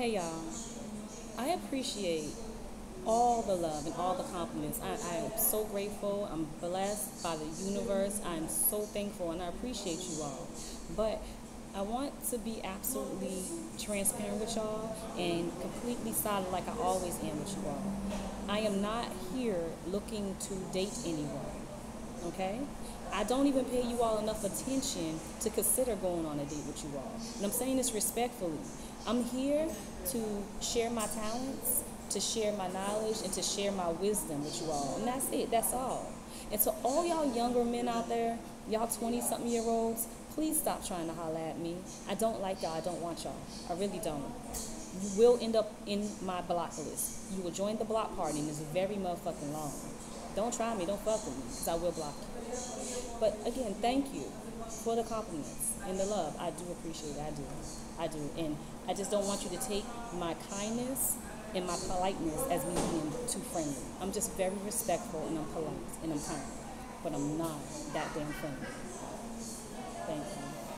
Hey y'all, I appreciate all the love and all the compliments. I, I am so grateful. I'm blessed by the universe. I'm so thankful and I appreciate you all. But I want to be absolutely transparent with y'all and completely solid like I always am with you all. I am not here looking to date anyone. Okay? I don't even pay you all enough attention to consider going on a date with you all. And I'm saying this respectfully. I'm here to share my talents, to share my knowledge, and to share my wisdom with you all. And that's it. That's all. And to all y'all younger men out there, y'all 20 something year olds, please stop trying to holler at me. I don't like y'all. I don't want y'all. I really don't. You will end up in my block list. You will join the block party, and it's very motherfucking long. Don't try me. Don't fuck with me, because I will block you. But again, thank you for the compliments and the love. I do appreciate it. I do. I do. And I just don't want you to take my kindness and my politeness as me being too friendly. I'm just very respectful and I'm polite and I'm kind. But I'm not that damn friendly.